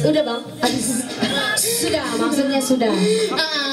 sudah bang. Sudah maksudnya sudah. Uh,